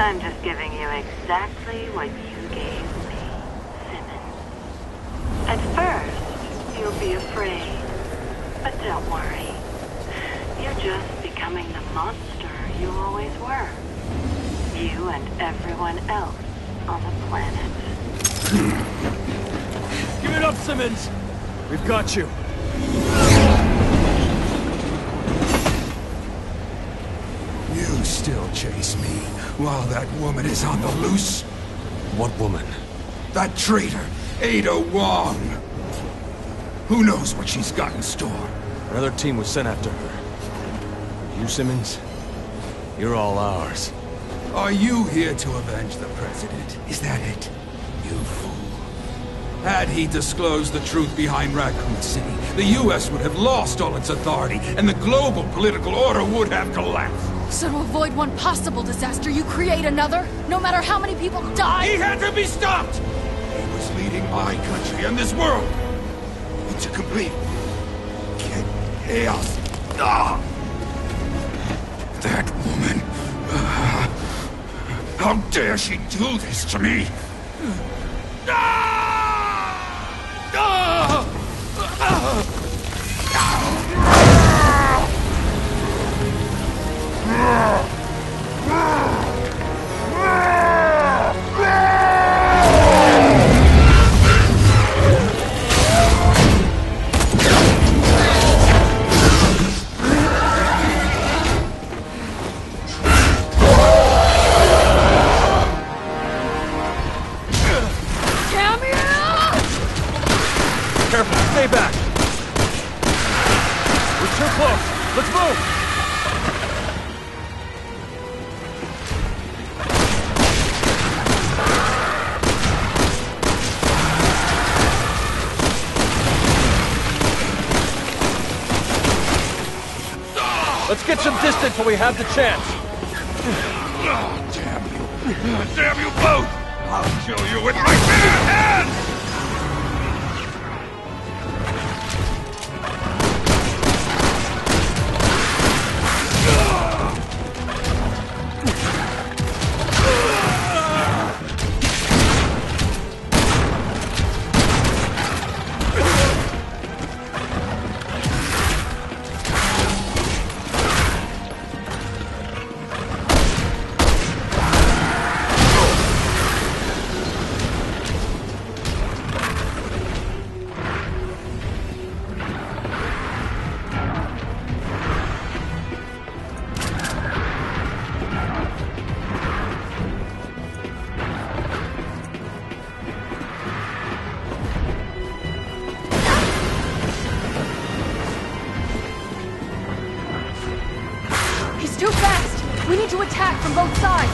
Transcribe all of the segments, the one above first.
I'm just giving you exactly what you gave me, Simmons. At first, you'll be afraid. But don't worry. You're just becoming the monster you always were. You and everyone else on the planet. Give it up, Simmons! We've got you. You still chase me while that woman is on the loose? What woman? That traitor, Ada Wong. Who knows what she's got in store? Another team was sent after her. You, Simmons? You're all ours. Are you here to avenge the President? Is that it? You fool. Had he disclosed the truth behind Raccoon City, the U.S. would have lost all its authority, and the global political order would have collapsed. So to avoid one possible disaster, you create another? No matter how many people die? He had to be stopped! He was leading my country and this world into complete chaos. Ah! That woman. Ah! how dare she do this to me? Ah! Ah! Get some distance while we have the chance. Oh, damn you. Damn you both! I'll kill you with my bare hands! To both sides!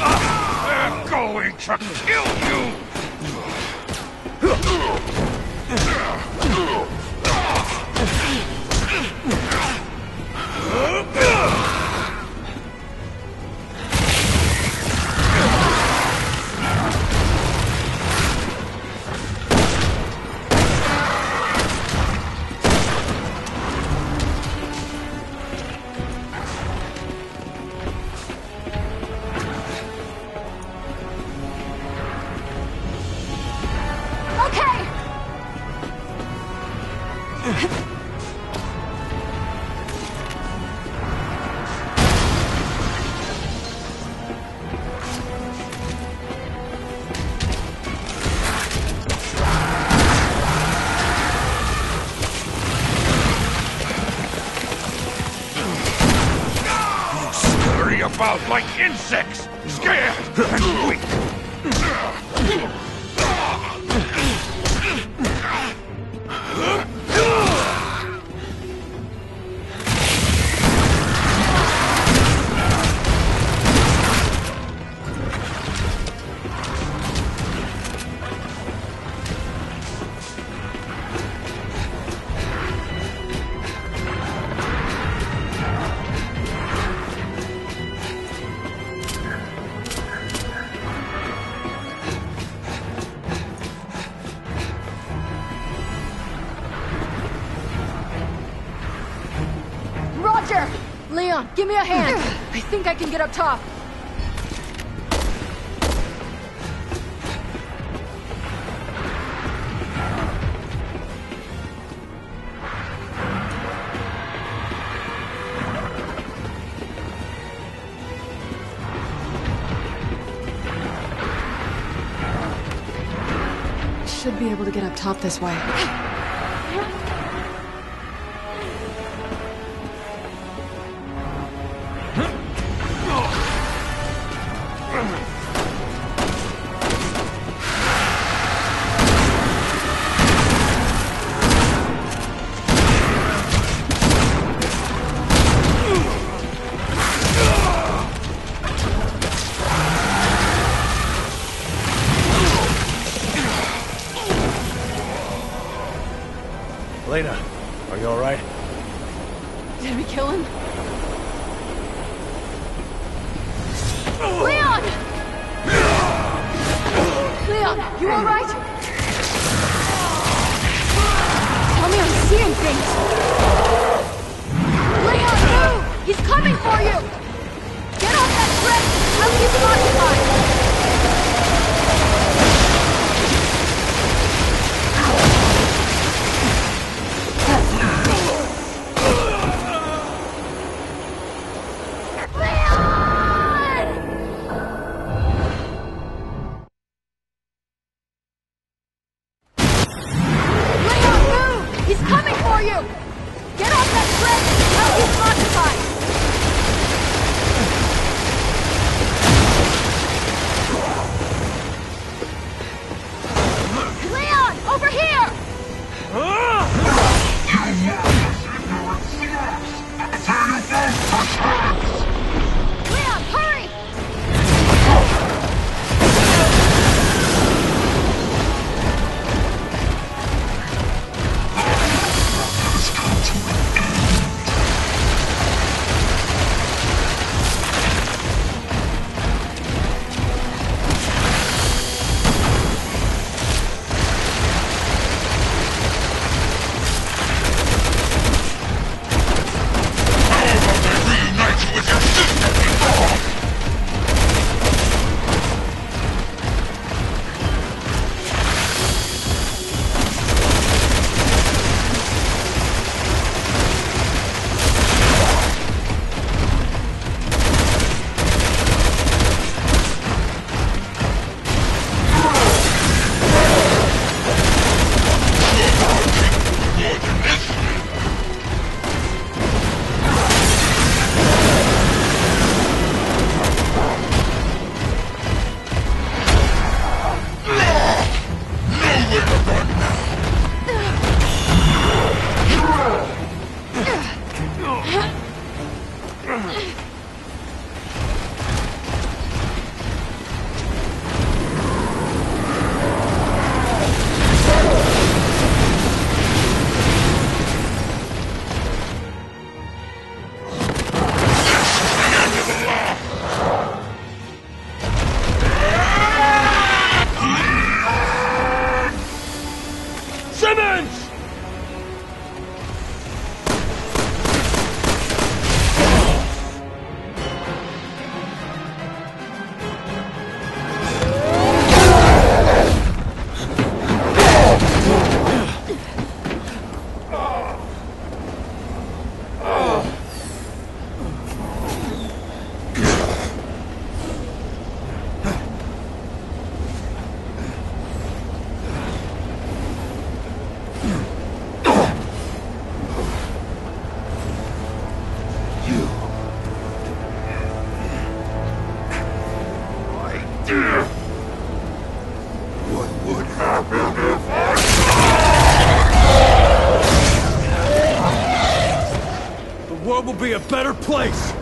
Ah, I'm going to kill you! About like insects! Scared and weak! Leon, give me a hand. I think I can get up top. Should be able to get up top this way. Helena, are you alright? Did we kill him? Leon! Leon, you alright? Tell me I'm seeing things! Leon, move! He's coming for you! Be a better place!